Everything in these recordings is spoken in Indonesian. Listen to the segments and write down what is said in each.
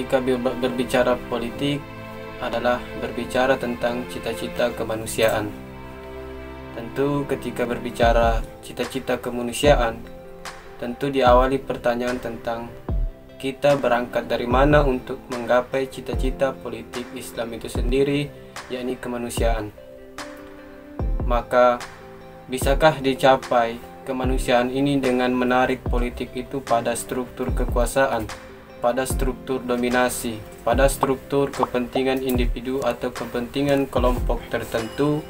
ketika berbicara politik adalah berbicara tentang cita-cita kemanusiaan. Tentu ketika berbicara cita-cita kemanusiaan, tentu diawali pertanyaan tentang kita berangkat dari mana untuk menggapai cita-cita politik Islam itu sendiri, yakni kemanusiaan. Maka, bisakah dicapai kemanusiaan ini dengan menarik politik itu pada struktur kekuasaan? Pada struktur dominasi, pada struktur kepentingan individu atau kepentingan kelompok tertentu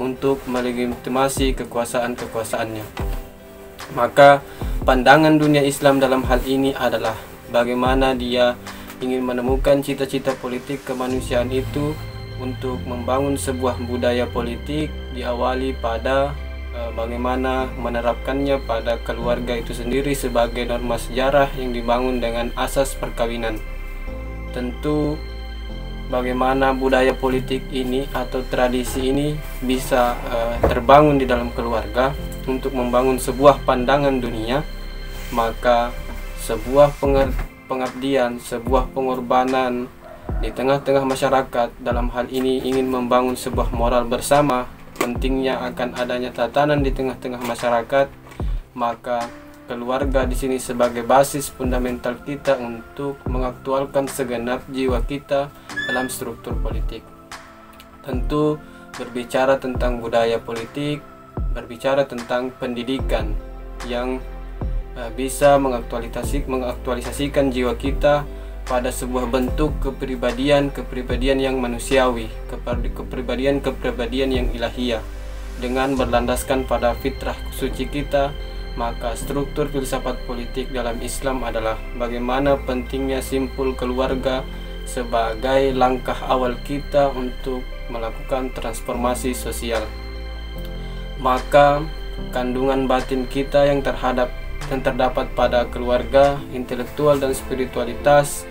untuk melegitimasi kekuasaan-kekuasaannya. Maka pandangan dunia Islam dalam hal ini adalah bagaimana dia ingin menemukan cita-cita politik kemanusiaan itu untuk membangun sebuah budaya politik diawali pada bagaimana menerapkannya pada keluarga itu sendiri sebagai norma sejarah yang dibangun dengan asas perkawinan. Tentu bagaimana budaya politik ini atau tradisi ini bisa uh, terbangun di dalam keluarga untuk membangun sebuah pandangan dunia, maka sebuah pengabdian, sebuah pengorbanan di tengah-tengah masyarakat dalam hal ini ingin membangun sebuah moral bersama pentingnya akan adanya tatanan di tengah-tengah masyarakat, maka keluarga di sini sebagai basis fundamental kita untuk mengaktualkan segenap jiwa kita dalam struktur politik. Tentu berbicara tentang budaya politik, berbicara tentang pendidikan yang eh, bisa mengaktualisasi, mengaktualisasikan jiwa kita pada sebuah bentuk kepribadian kepribadian yang manusiawi kepribadian kepribadian yang ilahiyah. Dengan berlandaskan pada fitrah suci kita maka struktur filsafat politik dalam Islam adalah bagaimana pentingnya simpul keluarga sebagai langkah awal kita untuk melakukan transformasi sosial. Maka kandungan batin kita yang terhadap yang terdapat pada keluarga, intelektual dan spiritualitas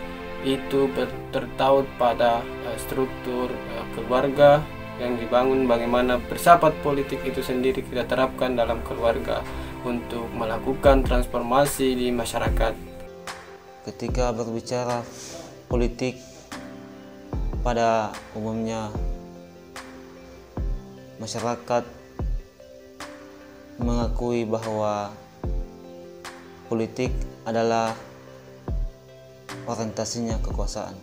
itu tertaut pada uh, struktur uh, keluarga yang dibangun bagaimana bersahabat politik itu sendiri kita terapkan dalam keluarga untuk melakukan transformasi di masyarakat. Ketika berbicara politik pada umumnya masyarakat mengakui bahwa politik adalah orientasinya kekuasaan.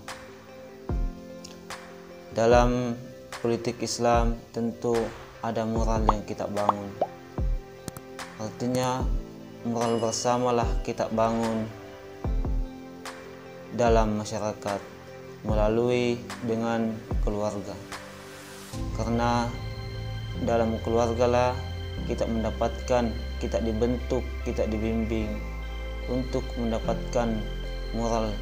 Dalam politik Islam tentu ada moral yang kita bangun. Artinya moral bersamalah kita bangun dalam masyarakat melalui dengan keluarga. Karena dalam keluarga lah kita mendapatkan, kita dibentuk, kita dibimbing untuk mendapatkan moral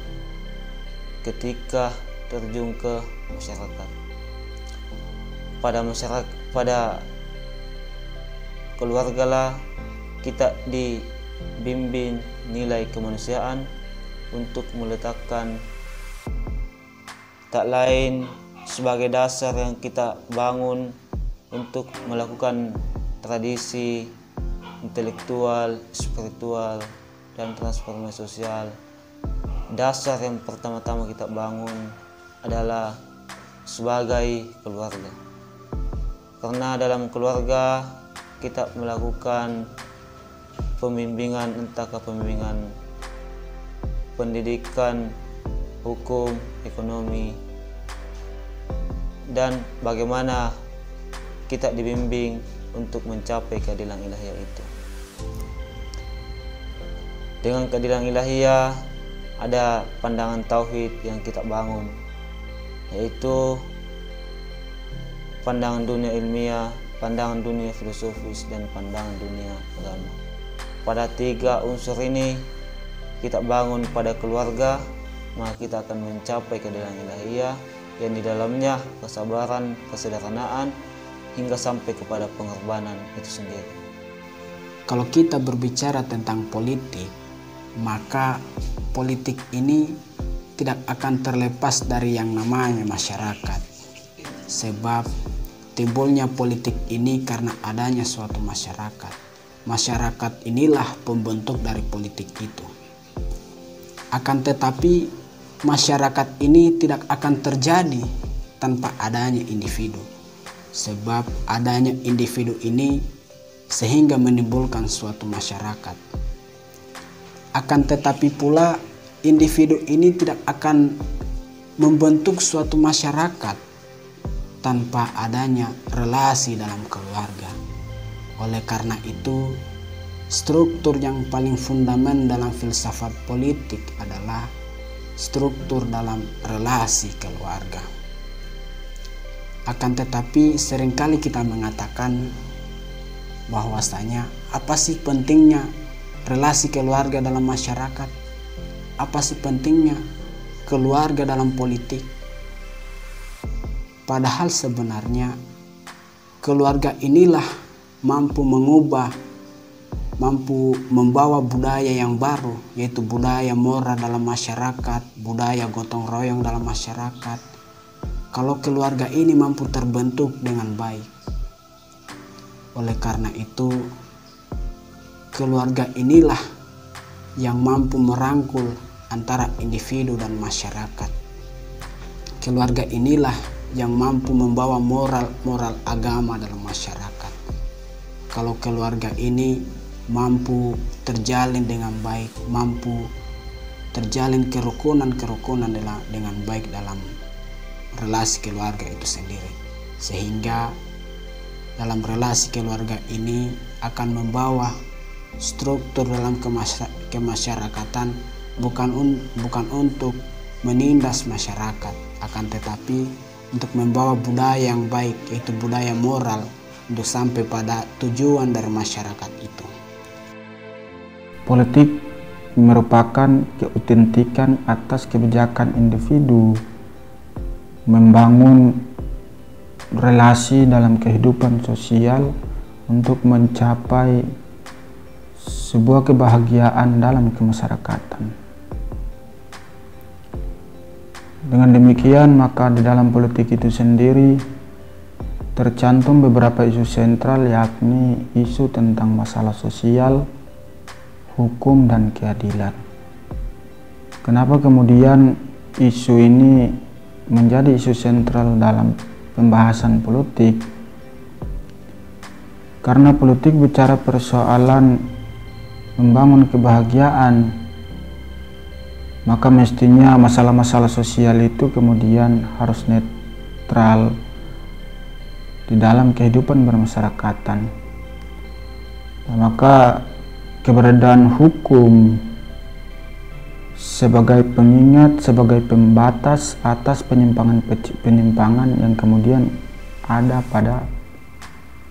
ketika terjun ke masyarakat. Pada masyarakat pada keluarga lah kita dibimbing nilai kemanusiaan untuk meletakkan tak lain sebagai dasar yang kita bangun untuk melakukan tradisi intelektual, spiritual, dan transformasi sosial dasar yang pertama-tama kita bangun adalah sebagai keluarga. Karena dalam keluarga kita melakukan pembimbingan entah ke pembimbingan pendidikan, hukum, ekonomi, dan bagaimana kita dibimbing untuk mencapai keadilan ilahiyah itu. Dengan keadilan ilahiyah ada pandangan tauhid yang kita bangun yaitu pandangan dunia ilmiah, pandangan dunia filosofis dan pandangan dunia agama. Pada tiga unsur ini kita bangun pada keluarga, maka kita akan mencapai keadilan ilahiyah yang di dalamnya kesabaran, kesederhanaan hingga sampai kepada pengorbanan itu sendiri. Kalau kita berbicara tentang politik, maka politik ini tidak akan terlepas dari yang namanya masyarakat. Sebab timbulnya politik ini karena adanya suatu masyarakat. Masyarakat inilah pembentuk dari politik itu. Akan tetapi masyarakat ini tidak akan terjadi tanpa adanya individu. Sebab adanya individu ini sehingga menimbulkan suatu masyarakat. Akan tetapi pula individu ini tidak akan membentuk suatu masyarakat tanpa adanya relasi dalam keluarga. Oleh karena itu, struktur yang paling fundamental dalam filsafat politik adalah struktur dalam relasi keluarga. Akan tetapi sering kali kita mengatakan bahwasanya apa sih pentingnya relasi keluarga dalam masyarakat? Apa sih pentingnya keluarga dalam politik? Padahal sebenarnya keluarga inilah mampu mengubah mampu membawa budaya yang baru yaitu budaya moral dalam masyarakat, budaya gotong royong dalam masyarakat. Kalau keluarga ini mampu terbentuk dengan baik. Oleh karena itu, keluarga inilah yang mampu merangkul antara individu dan masyarakat. Keluarga inilah yang mampu membawa moral-moral agama dalam masyarakat. Kalau keluarga ini mampu terjalin dengan baik, mampu terjalin kerukunan-kerukunan dengan baik dalam relasi keluarga itu sendiri. Sehingga dalam relasi keluarga ini akan membawa struktur dalam kemasyarakatan bukan un, bukan untuk menindas masyarakat akan tetapi untuk membawa budaya yang baik yaitu budaya moral untuk sampai pada tujuan dari masyarakat itu. Politik merupakan keautentikan atas kebijakan individu membangun relasi dalam kehidupan sosial untuk mencapai sebuah kebahagiaan dalam kemasyarakatan. Dengan demikian, maka di dalam politik itu sendiri tercantum beberapa isu sentral yakni isu tentang masalah sosial, hukum dan keadilan. Kenapa kemudian isu ini menjadi isu sentral dalam pembahasan politik? Karena politik bicara persoalan membangun kebahagiaan, maka mestinya masalah-masalah sosial itu kemudian harus netral di dalam kehidupan bermasyarakatan. Nah, maka keberadaan hukum sebagai pengingat, sebagai pembatas atas penyimpangan-penyimpangan yang kemudian ada pada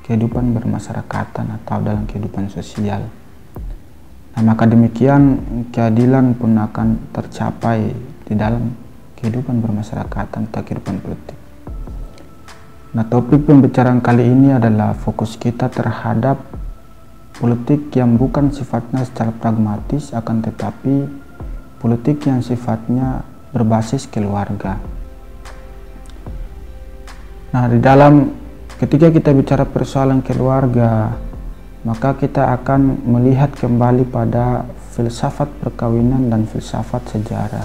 kehidupan bermasyarakatan atau dalam kehidupan sosial. Nah, maka demikian keadilan pun akan tercapai di dalam kehidupan bermasyarakatan atau kehidupan politik. Nah, topik pembicaraan kali ini adalah fokus kita terhadap politik yang bukan sifatnya secara pragmatis akan tetapi politik yang sifatnya berbasis keluarga. Nah, di dalam ketika kita bicara persoalan keluarga, maka kita akan melihat kembali pada filsafat perkawinan dan filsafat sejarah.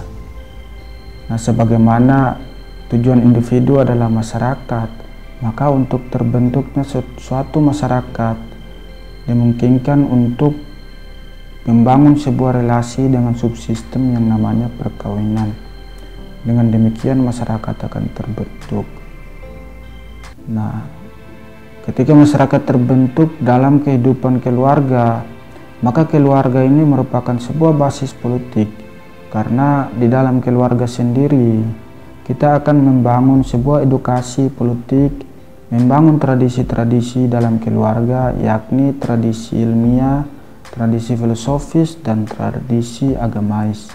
Nah, sebagaimana tujuan individu adalah masyarakat, maka untuk terbentuknya suatu masyarakat dimungkinkan untuk membangun sebuah relasi dengan subsistem yang namanya perkawinan. Dengan demikian masyarakat akan terbentuk. Nah, ketika masyarakat terbentuk dalam kehidupan keluarga, maka keluarga ini merupakan sebuah basis politik karena di dalam keluarga sendiri kita akan membangun sebuah edukasi politik membangun tradisi-tradisi dalam keluarga yakni tradisi ilmiah, tradisi filosofis, dan tradisi agamais.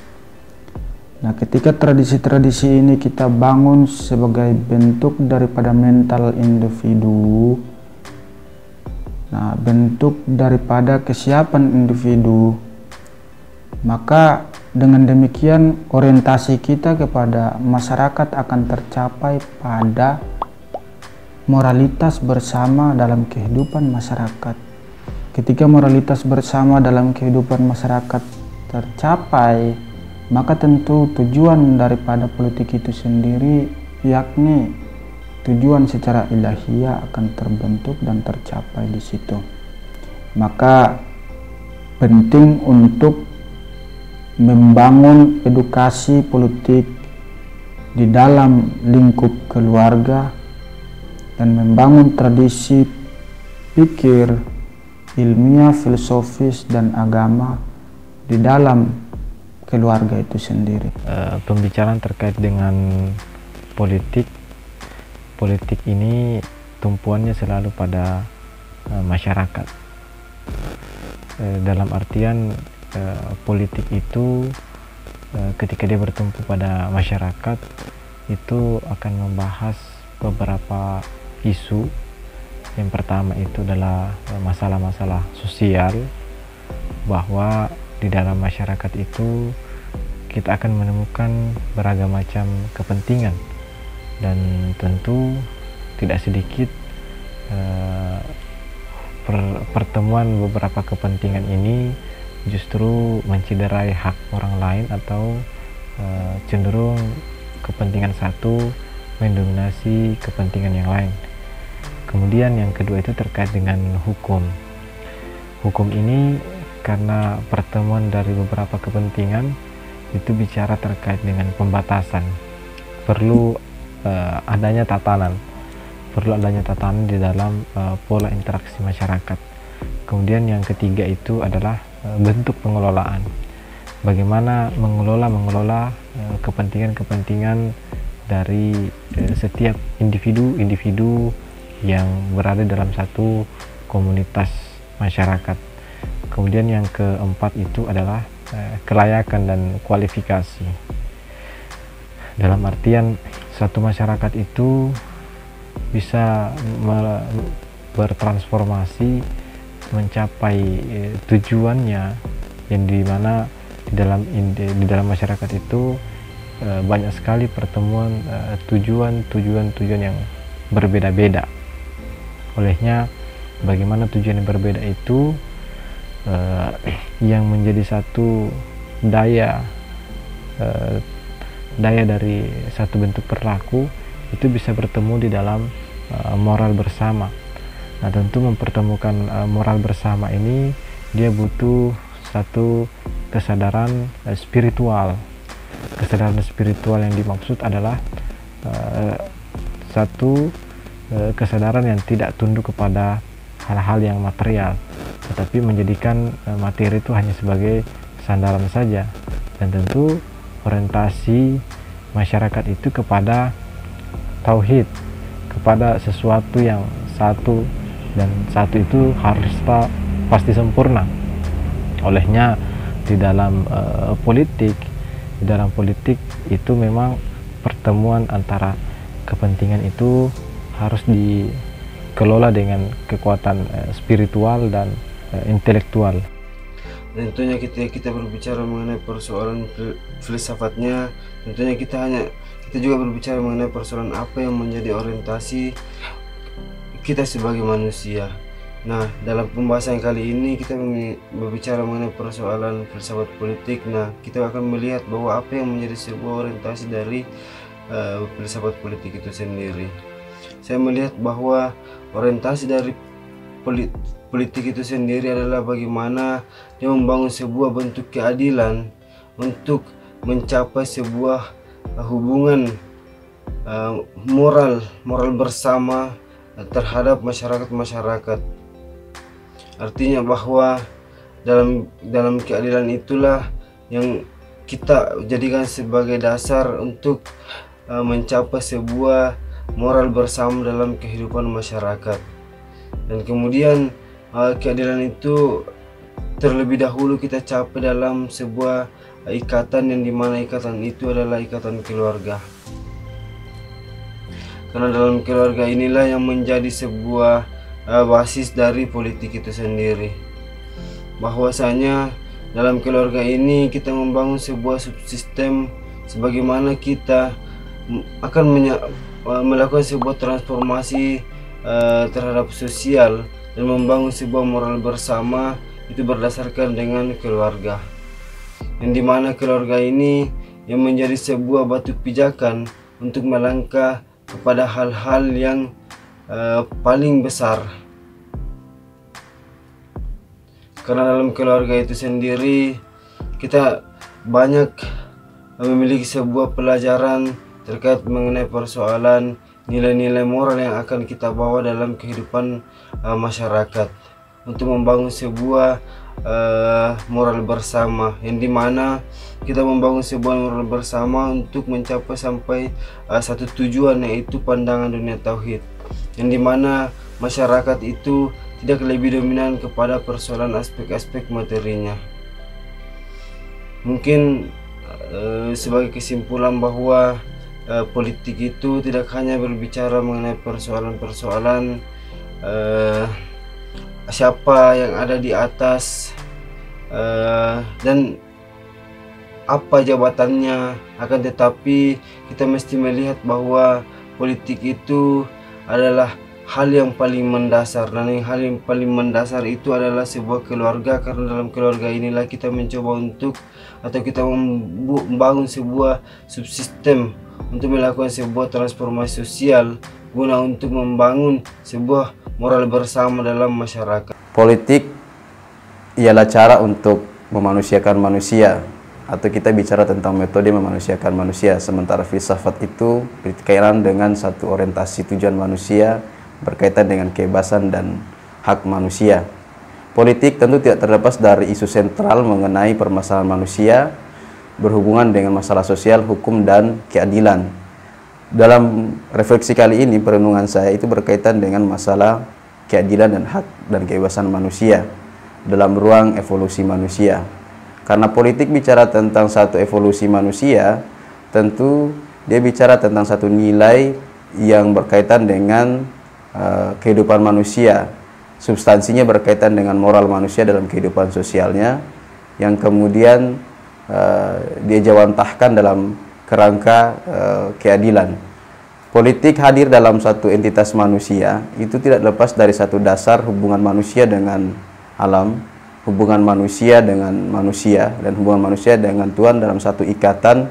Nah, ketika tradisi-tradisi ini kita bangun sebagai bentuk daripada mental individu, nah, bentuk daripada kesiapan individu, maka dengan demikian orientasi kita kepada masyarakat akan tercapai pada moralitas bersama dalam kehidupan masyarakat. Ketika moralitas bersama dalam kehidupan masyarakat tercapai, maka tentu tujuan daripada politik itu sendiri yakni tujuan secara ilahiyah akan terbentuk dan tercapai di situ. Maka penting untuk membangun edukasi politik di dalam lingkup keluarga dan membangun tradisi pikir ilmiah, filosofis dan agama di dalam keluarga itu sendiri. Uh, pembicaraan terkait dengan politik, politik ini tumpuannya selalu pada uh, masyarakat. Uh, dalam artian uh, politik itu uh, ketika dia bertumpu pada masyarakat itu akan membahas beberapa isu. Yang pertama itu adalah masalah-masalah sosial bahwa di dalam masyarakat itu kita akan menemukan beragam macam kepentingan dan tentu tidak sedikit uh, per, pertemuan beberapa kepentingan ini justru menciderai hak orang lain atau uh, cenderung kepentingan satu mendominasi kepentingan yang lain. Kemudian yang kedua itu terkait dengan hukum. Hukum ini karena pertemuan dari beberapa kepentingan itu bicara terkait dengan pembatasan perlu uh, adanya tatanan. Perlu adanya tatanan di dalam uh, pola interaksi masyarakat. Kemudian yang ketiga itu adalah uh, bentuk pengelolaan. Bagaimana mengelola mengelola kepentingan-kepentingan dari setiap individu-individu yang berada dalam satu komunitas masyarakat. Kemudian yang keempat itu adalah eh, kelayakan dan kualifikasi. Dalam artian satu masyarakat itu bisa bertransformasi mencapai eh, tujuannya yang di mana di dalam di dalam masyarakat itu eh, banyak sekali pertemuan eh, tujuan tujuan tujuan yang berbeda-beda. Olehnya bagaimana tujuan yang berbeda itu yang menjadi satu daya daya dari satu bentuk perilaku itu bisa bertemu di dalam uh, moral bersama. Nah, tentu mempertemukan uh, moral bersama ini dia butuh satu kesadaran uh, spiritual. Kesadaran spiritual yang dimaksud adalah satu kesadaran yang tidak tunduk kepada hal-hal yang material tetapi menjadikan materi itu hanya sebagai sandaran saja dan tentu orientasi masyarakat itu kepada tauhid kepada sesuatu yang satu dan satu itu harus pasti sempurna olehnya di dalam uh, politik di dalam politik itu memang pertemuan antara kepentingan itu harus dikelola dengan kekuatan uh, spiritual dan uh, intelektual. Tentunya kita kita berbicara mengenai persoalan filsafatnya, tentunya kita hanya kita juga berbicara mengenai persoalan apa yang menjadi orientasi kita sebagai manusia. Nah, dalam pembahasan kali ini kita berbicara mengenai persoalan filsafat politik. Nah, kita akan melihat bahwa apa yang menjadi sebuah orientasi dari uh, filsafat politik itu sendiri. Saya melihat bahwa orientasi dari politik itu sendiri adalah bagaimana dia membangun sebuah bentuk keadilan untuk mencapai sebuah uh, hubungan uh, moral moral bersama terhadap masyarakat-masyarakat. Artinya bahwa dalam dalam keadilan itulah yang kita jadikan sebagai dasar untuk mencapai sebuah moral bersama dalam kehidupan masyarakat. Dan kemudian uh, keadilan itu terlebih dahulu kita capai dalam sebuah ikatan yang di mana ikatan itu adalah ikatan keluarga. Karena dalam keluarga inilah yang menjadi sebuah uh, basis dari politik itu sendiri. Bahwasanya dalam keluarga ini kita membangun sebuah subsistem sebagaimana kita akan uh, melakukan sebuah transformasi uh, terhadap sosial dan membangun sebuah moral bersama itu berdasarkan dengan keluarga. Yang di mana keluarga ini yang menjadi sebuah batu pijakan untuk melangkah kepada hal-hal yang uh, paling besar. Karena dalam keluarga itu sendiri kita banyak memiliki sebuah pelajaran terkait mengenai persoalan nilai-nilai moral yang akan kita bawa dalam kehidupan uh, masyarakat. Untuk membangun sebuah uh, moral bersama yang di mana kita membangun sebuah moral bersama untuk mencapai sampai uh, satu tujuan yaitu pandangan dunia tauhid. Yang di mana masyarakat itu tidak lebih dominan kepada persoalan aspek-aspek materinya. Mungkin uh, sebagai kesimpulan bahwa uh, politik itu tidak hanya berbicara mengenai persoalan-persoalan uh, siapa yang ada di atas uh, dan apa jabatannya. Akan tetapi kita mesti melihat bahwa politik itu adalah hal yang paling mendasar dan yang hal yang paling mendasar itu adalah sebuah keluarga. Karena dalam keluarga inilah kita mencoba untuk atau kita membangun sebuah subsistem untuk melakukan sebuah transformasi sosial guna untuk membangun sebuah moral bersama dalam masyarakat. Politik ialah cara untuk memanusiakan manusia atau kita bicara tentang metode memanusiakan manusia sementara filsafat itu berkaitan dengan satu orientasi tujuan manusia berkaitan dengan kebebasan dan hak manusia. Politik tentu tidak terlepas dari isu sentral mengenai permasalahan manusia berhubungan dengan masalah sosial, hukum, dan keadilan. Dalam refleksi kali ini, perenungan saya itu berkaitan dengan masalah keadilan dan hak dan kebebasan manusia dalam ruang evolusi manusia. Karena politik bicara tentang satu evolusi manusia, tentu dia bicara tentang satu nilai yang berkaitan dengan uh, kehidupan manusia. Substansinya berkaitan dengan moral manusia dalam kehidupan sosialnya, yang kemudian uh, dia jawantahkan dalam kerangka uh, keadilan. Politik hadir dalam satu entitas manusia itu tidak lepas dari satu dasar hubungan manusia dengan alam, hubungan manusia dengan manusia dan hubungan manusia dengan Tuhan dalam satu ikatan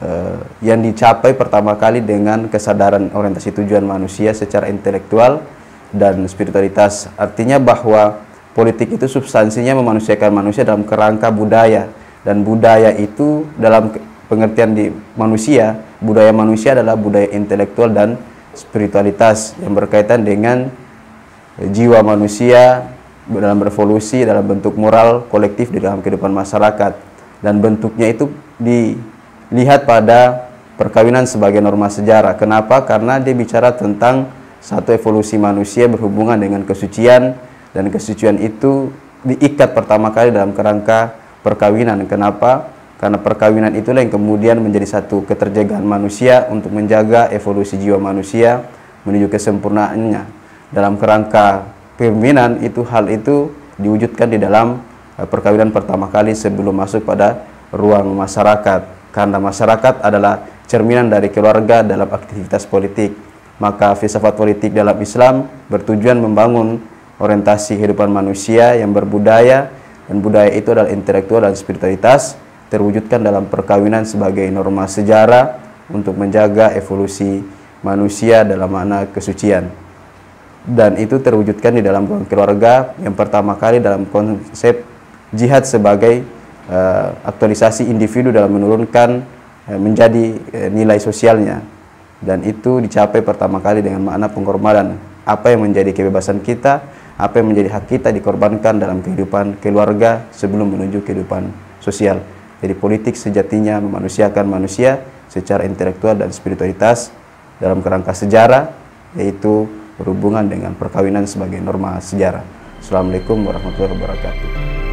uh, yang dicapai pertama kali dengan kesadaran orientasi tujuan manusia secara intelektual dan spiritualitas. Artinya bahwa politik itu substansinya memanusiakan manusia dalam kerangka budaya dan budaya itu dalam pengertian di manusia, budaya manusia adalah budaya intelektual dan spiritualitas yang berkaitan dengan jiwa manusia dalam revolusi dalam bentuk moral kolektif di dalam kehidupan masyarakat dan bentuknya itu dilihat pada perkawinan sebagai norma sejarah. Kenapa? Karena dia bicara tentang satu evolusi manusia berhubungan dengan kesucian dan kesucian itu diikat pertama kali dalam kerangka perkawinan. Kenapa? Karena perkawinan itulah yang kemudian menjadi satu keterjagaan manusia untuk menjaga evolusi jiwa manusia menuju kesempurnaannya. Dalam kerangka perkawinan itu hal itu diwujudkan di dalam eh, perkawinan pertama kali sebelum masuk pada ruang masyarakat. Karena masyarakat adalah cerminan dari keluarga dalam aktivitas politik. Maka filsafat politik dalam Islam bertujuan membangun orientasi kehidupan manusia yang berbudaya dan budaya itu adalah intelektual dan spiritualitas terwujudkan dalam perkawinan sebagai norma sejarah untuk menjaga evolusi manusia dalam makna kesucian. Dan itu terwujudkan di dalam keluarga yang pertama kali dalam konsep jihad sebagai uh, aktualisasi individu dalam menurunkan uh, menjadi uh, nilai sosialnya. Dan itu dicapai pertama kali dengan makna pengorbanan. Apa yang menjadi kebebasan kita, apa yang menjadi hak kita dikorbankan dalam kehidupan keluarga sebelum menuju kehidupan sosial. Jadi politik sejatinya memanusiakan manusia secara intelektual dan spiritualitas dalam kerangka sejarah yaitu berhubungan dengan perkawinan sebagai norma sejarah. Assalamualaikum warahmatullahi wabarakatuh.